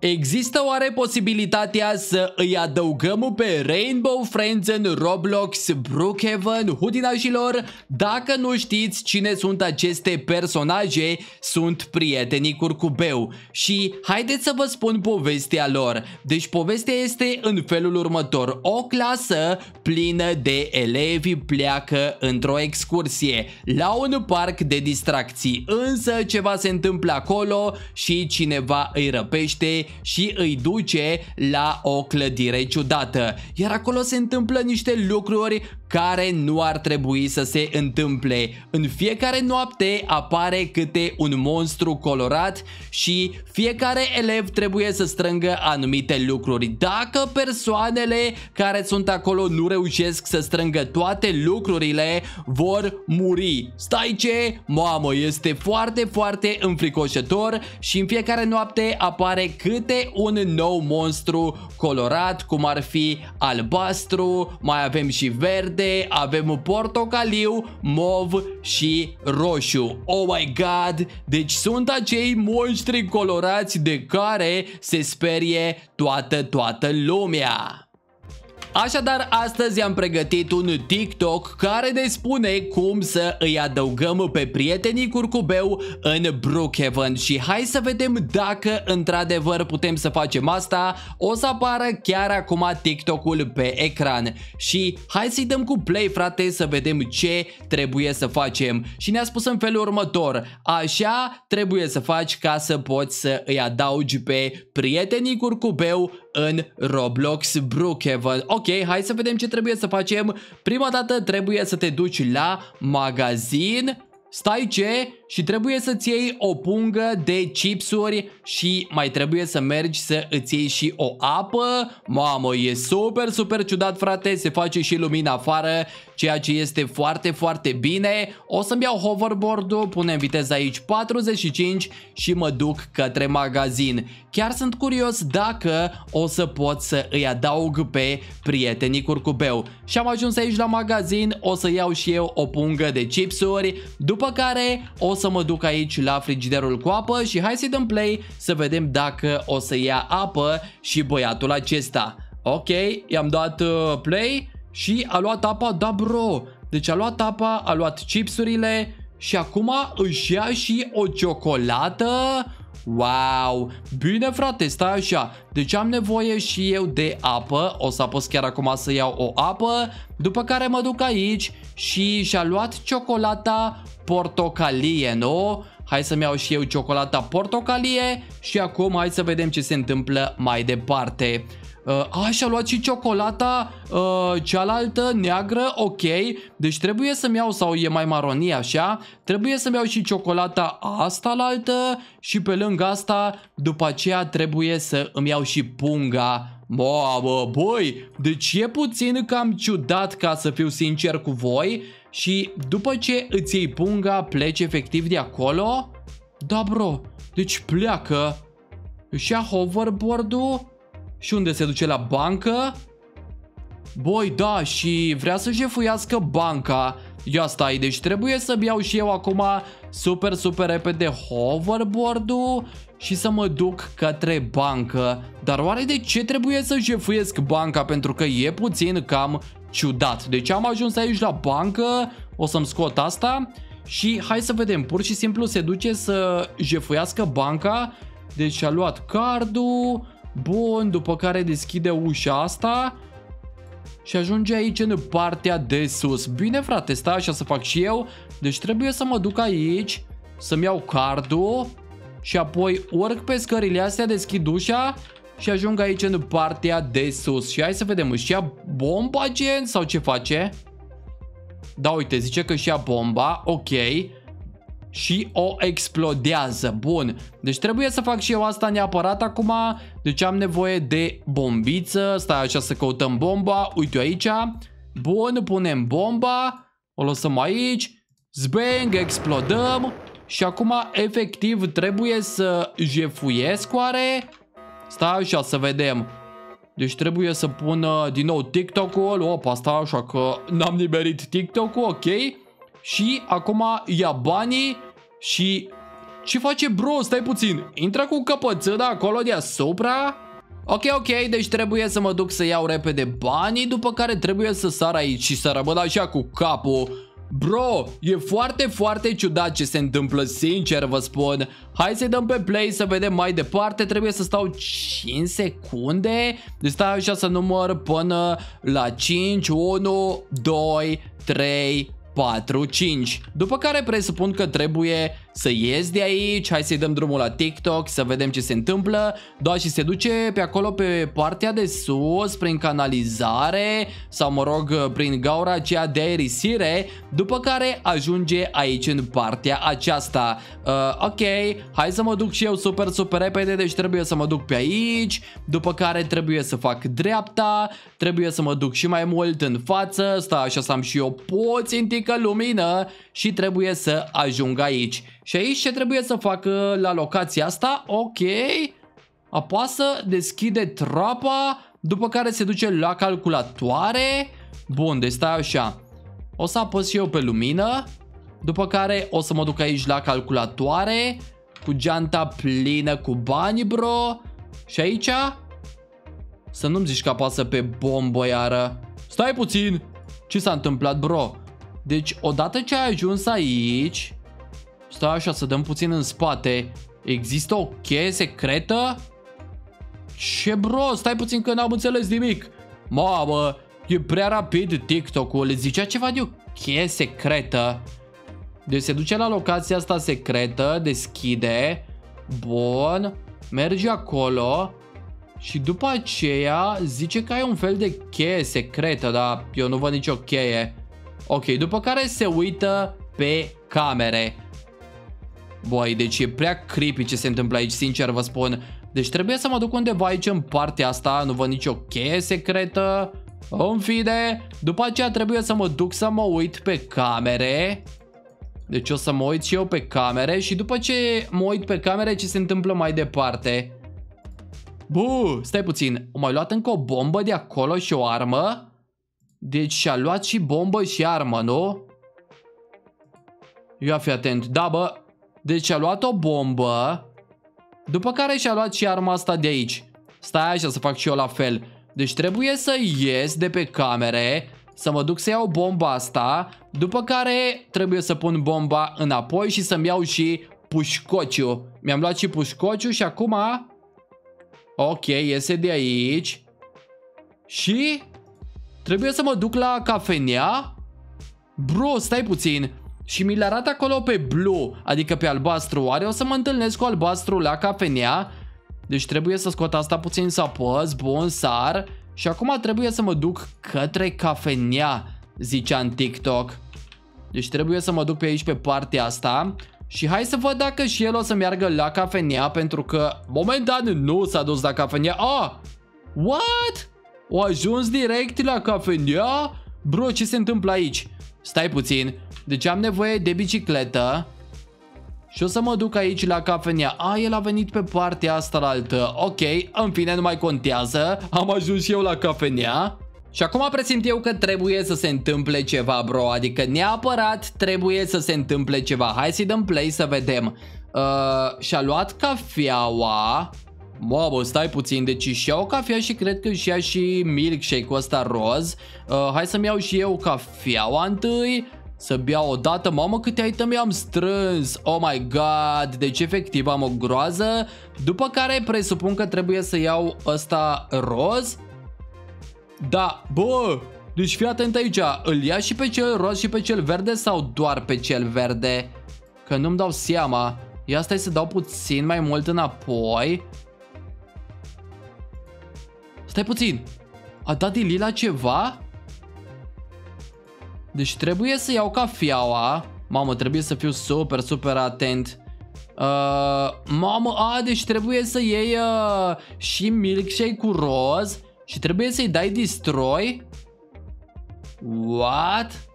Există oare posibilitatea să îi adăugăm pe Rainbow Friends în Roblox Brookhaven, hudinașilor? Dacă nu știți cine sunt aceste personaje, sunt prietenii curcubeu și haideți să vă spun povestea lor. Deci povestea este în felul următor. O clasă plină de elevi pleacă într-o excursie la un parc de distracții, însă ceva se întâmplă acolo și cineva îi răpește și îi duce la o clădire ciudată. Iar acolo se întâmplă niște lucruri care nu ar trebui să se întâmple. În fiecare noapte apare câte un monstru colorat și fiecare elev trebuie să strângă anumite lucruri. Dacă persoanele care sunt acolo nu reușesc să strângă toate lucrurile, vor muri. Stai ce? Mamă, este foarte, foarte înfricoșător și în fiecare noapte apare câte un nou monstru colorat, cum ar fi albastru, mai avem și verde, verde, avem portocaliu, mov și roșu. Oh my god! Deci sunt acei monștri colorați de care se sperie toată, toată lumea. Așadar, astăzi am pregătit un TikTok care ne spune cum să îi adăugăm pe prietenii curcubeu în Brookhaven. Și hai să vedem dacă într-adevăr putem să facem asta. O să apară chiar acum TikTok-ul pe ecran. Și hai să-i dăm cu play frate să vedem ce trebuie să facem. Și ne-a spus în felul următor, așa trebuie să faci ca să poți să îi adaugi pe prietenii curcubeu în Roblox Brookhaven. Ok, hai să vedem ce trebuie să facem. Prima dată trebuie să te duci la magazin. Stai ce? Și trebuie să-ți iei o pungă de chipsuri și mai trebuie să mergi să îți iei și o apă. Mamă, e super, super ciudat, frate, se face și lumina afară, ceea ce este foarte, foarte bine. O să-mi iau hoverboard-ul, punem viteza aici 45 și mă duc către magazin. Chiar sunt curios dacă o să pot să îi adaug pe prietenii curcubeu. Și am ajuns aici la magazin, o să iau și eu o pungă de chipsuri, după care o să mă duc aici la frigiderul cu apă și hai să-i dăm play să vedem dacă o să ia apă și băiatul acesta. Ok, i-am dat uh, play și a luat apa, da bro. Deci a luat apa, a luat chipsurile și acum își ia și o ciocolată. Wow, bine frate, stai așa Deci am nevoie și eu de apă O să apăs chiar acum să iau o apă După care mă duc aici Și și-a luat ciocolata portocalie, nu? Hai să-mi iau și eu ciocolata portocalie Și acum hai să vedem ce se întâmplă mai departe Uh, a, și-a luat și ciocolata uh, cealaltă neagră, ok. Deci trebuie să-mi iau, sau e mai maronie așa, trebuie să-mi iau și ciocolata asta la altă și pe lângă asta, după aceea trebuie să îmi iau și punga. Mamă, băi, deci e puțin cam ciudat ca să fiu sincer cu voi și după ce îți iei punga, pleci efectiv de acolo? Da, bro, deci pleacă, își ia hoverboard-ul și unde se duce la bancă? Boi, da, și vrea să jefuiască banca. Ia stai, deci trebuie să iau și eu acum super, super repede hoverboard-ul și să mă duc către bancă. Dar oare de ce trebuie să jefuiesc banca? Pentru că e puțin cam ciudat. Deci am ajuns aici la bancă, o să-mi scot asta și hai să vedem. Pur și simplu se duce să jefuiască banca. Deci a luat cardul Bun, după care deschide ușa asta și ajunge aici în partea de sus. Bine frate, stai așa să fac și eu. Deci trebuie să mă duc aici, să-mi iau cardul și apoi urc pe scările astea, deschid ușa și ajung aici în partea de sus. Și hai să vedem, își ia bomba gen sau ce face? Da, uite, zice că își ia bomba, ok și o explodează. Bun, deci trebuie să fac și eu asta neapărat acum. Deci am nevoie de bombiță. Stai așa să căutăm bomba. Uite aici. Bun, punem bomba. O lăsăm aici. Zbang, explodăm. Și acum efectiv trebuie să jefuiesc oare? Stai așa să vedem. Deci trebuie să pun din nou TikTok-ul. Opa, stai așa că n-am nimerit TikTok-ul, ok? Și acum ia banii și Ce face bro? Stai puțin. Intră cu căpățâna acolo deasupra? Ok, ok, deci trebuie să mă duc să iau repede banii, după care trebuie să sar aici și să rămân așa cu capul. Bro, e foarte, foarte ciudat ce se întâmplă, sincer vă spun. Hai să dăm pe play să vedem mai departe, trebuie să stau 5 secunde. Deci stai așa să număr până la 5, 1, 2, 3, 4, 5. După care presupun că trebuie să ies de aici, hai să-i dăm drumul la TikTok să vedem ce se întâmplă. Da, și se duce pe acolo pe partea de sus, prin canalizare sau mă rog, prin gaura aceea de aerisire, după care ajunge aici în partea aceasta. Uh, ok, hai să mă duc și eu super, super repede, deci trebuie să mă duc pe aici, după care trebuie să fac dreapta, trebuie să mă duc și mai mult în față, stai așa să am și eu poțintică lumină și trebuie să ajung aici. Și aici ce trebuie să fac la locația asta? Ok, apasă, deschide trapa, după care se duce la calculatoare. Bun, deci stai așa. O să apăs și eu pe lumină, după care o să mă duc aici la calculatoare, cu geanta plină cu bani, bro. Și aici să nu-mi zici că apasă pe bombă iară. Stai puțin. Ce s-a întâmplat, bro? Deci, odată ce ai ajuns aici... Stai așa să dăm puțin în spate. Există o cheie secretă? Ce bro, stai puțin că n-am înțeles nimic. Mamă, e prea rapid TikTok-ul. Zicea ceva de o cheie secretă. Deci se duce la locația asta secretă, deschide. Bun, merge acolo. Și după aceea zice că ai un fel de cheie secretă, dar eu nu văd nicio cheie. Ok, după care se uită pe camere. Băi, deci e prea creepy ce se întâmplă aici, sincer vă spun. Deci trebuie să mă duc undeva aici în partea asta, nu văd nicio cheie secretă. În fine, după aceea trebuie să mă duc să mă uit pe camere. Deci o să mă uit și eu pe camere și după ce mă uit pe camere ce se întâmplă mai departe. Bă, stai puțin, o mai luat încă o bombă de acolo și o armă? Deci și-a luat și bombă și armă, nu? Ia fi atent. Da, bă. Deci și-a luat o bombă. După care și-a luat și arma asta de aici. Stai așa să fac și eu la fel. Deci trebuie să ies de pe camere, să mă duc să iau bomba asta, după care trebuie să pun bomba înapoi și să-mi iau și pușcociu. Mi-am luat și pușcociu și acum... Ok, iese de aici. Și Trebuie să mă duc la cafenea? Bro, stai puțin. Și mi le arată acolo pe blue, adică pe albastru. Oare o să mă întâlnesc cu albastru la cafenea? Deci trebuie să scot asta puțin să apăs, bun, sar. Și acum trebuie să mă duc către cafenea, zicea în TikTok. Deci trebuie să mă duc pe aici pe partea asta. Și hai să văd dacă și el o să meargă la cafenea, pentru că momentan nu s-a dus la cafenea. Ah! What? O ajuns direct la cafenea? Bro, ce se întâmplă aici? Stai puțin. Deci am nevoie de bicicletă. Și o să mă duc aici la cafenea. A, el a venit pe partea asta la altă. Ok, în fine nu mai contează. Am ajuns și eu la cafenea. Și acum presimt eu că trebuie să se întâmple ceva, bro. Adică neapărat trebuie să se întâmple ceva. Hai să-i dăm play să vedem. Uh, și-a luat cafeaua. Mamă, stai puțin, deci și iau cafea și cred că și ia și milkshake-ul ăsta roz. Uh, hai să-mi iau și eu cafeaua întâi. Să beau o dată, mamă câte iteme am strâns Oh my god, deci efectiv am o groază După care presupun că trebuie să iau ăsta roz Da, bă, deci fii atent aici Îl ia și pe cel roz și pe cel verde sau doar pe cel verde? Că nu-mi dau seama Ia stai să dau puțin mai mult înapoi Stai puțin. A dat din lila ceva? Deci trebuie să iau cafeaua. Mamă, trebuie să fiu super, super atent. Uh, mamă, a, deci trebuie să iei uh, și milkshake cu roz și trebuie să-i dai destroy? What?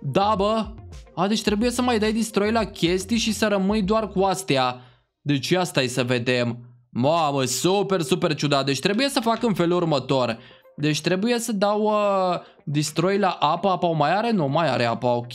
Da, bă. A, deci trebuie să mai dai destroy la chestii și să rămâi doar cu astea. Deci asta e să vedem. Mamă, super, super ciudat. Deci trebuie să fac în felul următor. Deci trebuie să dau uh, destroy la apă. Apa o mai are? Nu mai are apa, ok.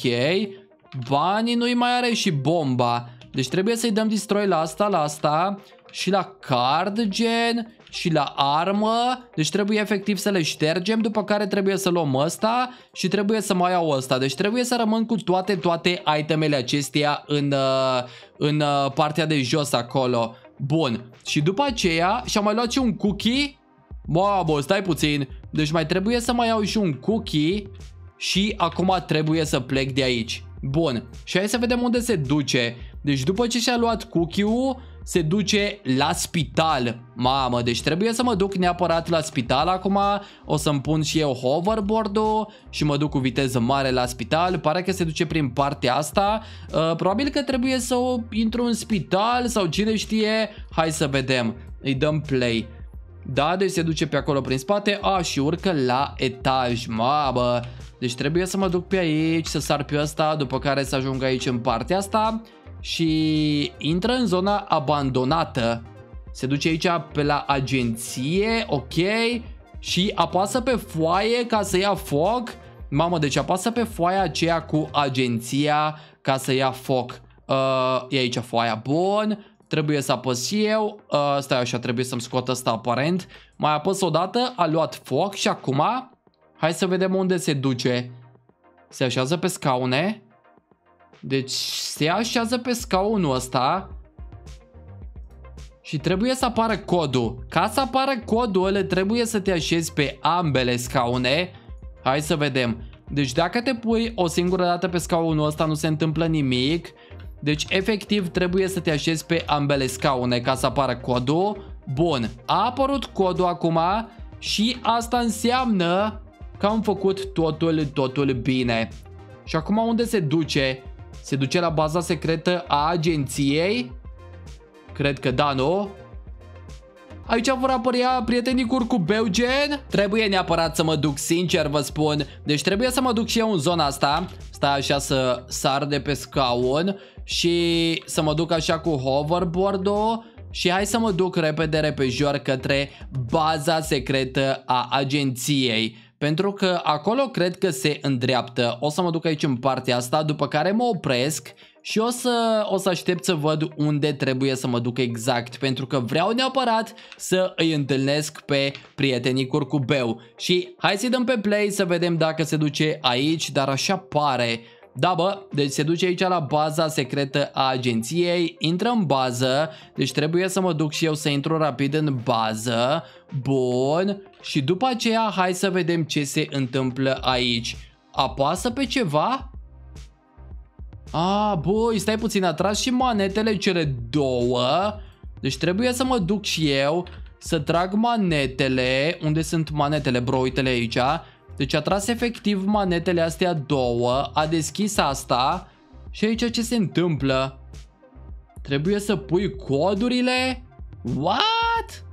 banii nu-i mai are și bomba. Deci trebuie să-i dăm destroy la asta, la asta și la card gen și la armă. Deci trebuie efectiv să le ștergem, după care trebuie să luăm ăsta și trebuie să mai iau ăsta. Deci trebuie să rămân cu toate, toate itemele acestea în, uh, în uh, partea de jos acolo. Bun. Și după aceea și-am mai luat și un cookie. Bă, stai puțin. Deci mai trebuie să mai iau și un cookie și acum trebuie să plec de aici. Bun. Și hai să vedem unde se duce. Deci după ce și-a luat cookie-ul, se duce la spital. Mamă, deci trebuie să mă duc neapărat la spital acum. O să-mi pun și eu hoverboard-ul și mă duc cu viteză mare la spital. Pare că se duce prin partea asta. Uh, probabil că trebuie să o intru în spital sau cine știe. Hai să vedem. Îi dăm play. Da, deci se duce pe acolo prin spate. A, și urcă la etaj. Mamă. Deci trebuie să mă duc pe aici, să sar pe ăsta, după care să ajung aici în partea asta și intră în zona abandonată. Se duce aici pe la agenție, ok, și apasă pe foaie ca să ia foc. Mamă, deci apasă pe foaia aceea cu agenția ca să ia foc. Uh, e aici foaia, bun. Trebuie să apăs eu. Uh, stai așa, trebuie să-mi scot asta aparent. Mai apăs o dată, a luat foc și acum... Hai să vedem unde se duce. Se așează pe scaune. Deci se așează pe scaunul ăsta și trebuie să apară codul. Ca să apară codul, trebuie să te așezi pe ambele scaune. Hai să vedem. Deci dacă te pui o singură dată pe scaunul ăsta nu se întâmplă nimic. Deci efectiv trebuie să te așezi pe ambele scaune ca să apară codul. Bun, a apărut codul acum și asta înseamnă că am făcut totul, totul bine. Și acum unde se duce? Se duce la baza secretă a agenției? Cred că da, nu? Aici vor apărea prietenii curcubeu gen? Trebuie neapărat să mă duc, sincer vă spun. Deci trebuie să mă duc și eu în zona asta. Stai așa să sar de pe scaun și să mă duc așa cu hoverboard-ul și hai să mă duc repede repejor către baza secretă a agenției. Pentru că acolo cred că se îndreaptă. O să mă duc aici în partea asta, după care mă opresc și o să, o să aștept să văd unde trebuie să mă duc exact. Pentru că vreau neapărat să îi întâlnesc pe prietenii curcubeu. Și hai să-i dăm pe play să vedem dacă se duce aici, dar așa pare... Da, bă, deci se duce aici la baza secretă a agenției, intră în bază, deci trebuie să mă duc și eu să intru rapid în bază. Bun, și după aceea hai să vedem ce se întâmplă aici. Apasă pe ceva? A, boi, stai puțin, atras și manetele cele două. Deci trebuie să mă duc și eu să trag manetele. Unde sunt manetele, bro? Uite-le aici. Deci a tras efectiv manetele astea două, a deschis asta și aici ce se întâmplă? Trebuie să pui codurile? What?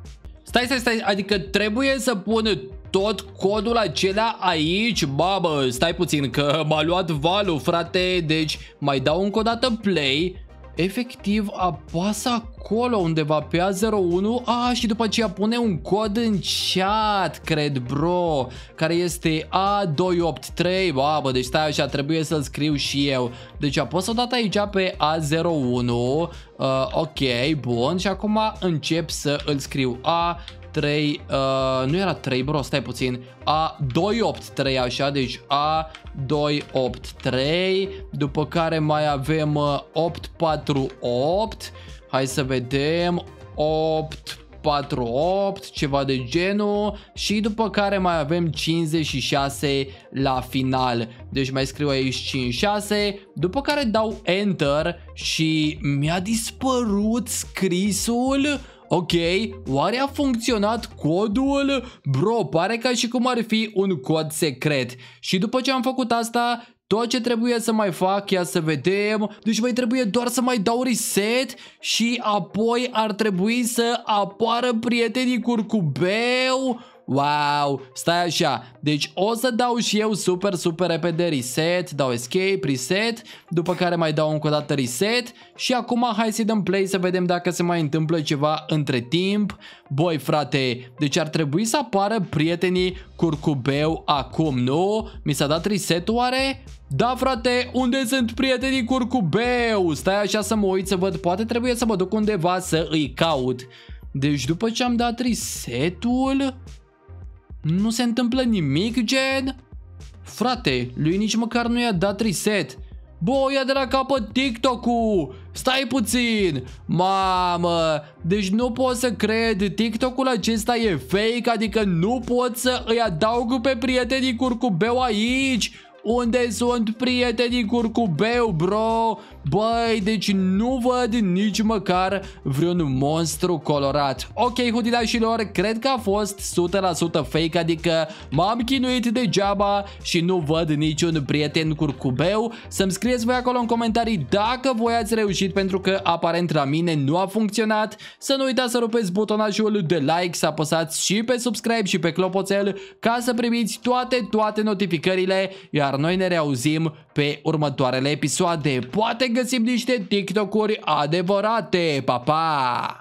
Stai, stai, stai, adică trebuie să pun tot codul acela aici? Babă, stai puțin că m-a luat valul, frate, deci mai dau încă o dată play efectiv apasă acolo undeva pe A01 a, și după aceea pune un cod în chat, cred bro, care este A283, babă, deci stai așa, trebuie să-l scriu și eu. Deci apăs o dată aici pe A01, uh, ok, bun, și acum încep să îl scriu. A 3, uh, nu era 3 bro, stai puțin, A283 așa, deci A283, după care mai avem uh, 848, hai să vedem, 8 48, ceva de genul. Și după care mai avem 56 la final. Deci mai scriu aici 56, după care dau Enter și mi-a dispărut scrisul Ok, oare a funcționat codul? Bro, pare ca și cum ar fi un cod secret. Și după ce am făcut asta, tot ce trebuie să mai fac, ia să vedem, deci mai trebuie doar să mai dau reset și apoi ar trebui să apară prietenii curcubeu. Wow, stai așa, deci o să dau și eu super, super repede reset, dau escape, reset, după care mai dau încă o dată reset și acum hai să dăm play să vedem dacă se mai întâmplă ceva între timp. Boi frate, deci ar trebui să apară prietenii curcubeu acum, nu? Mi s-a dat reset oare? Da, frate, unde sunt prietenii curcubeu? Stai așa să mă uit să văd, poate trebuie să mă duc undeva să îi caut. Deci după ce am dat resetul, nu se întâmplă nimic, gen? Frate, lui nici măcar nu i-a dat reset. Bă, ia de la capăt TikTok-ul! Stai puțin! Mamă! Deci nu pot să cred, TikTok-ul acesta e fake, adică nu pot să îi adaug pe prietenii curcubeu aici! Unde sunt prietenii curcubeu, bro? Băi, deci nu văd nici măcar vreun monstru colorat. Ok, hudilașilor, cred că a fost 100% fake, adică m-am chinuit degeaba și nu văd niciun prieten curcubeu. Să-mi scrieți voi acolo în comentarii dacă voi ați reușit, pentru că aparent la mine nu a funcționat. Să nu uitați să rupeți butonajul de like, să apăsați și pe subscribe și pe clopoțel ca să primiți toate, toate notificările, iar noi ne reauzim pe următoarele episoade. Poate găsim niște TikTok-uri adevărate. Pa, pa!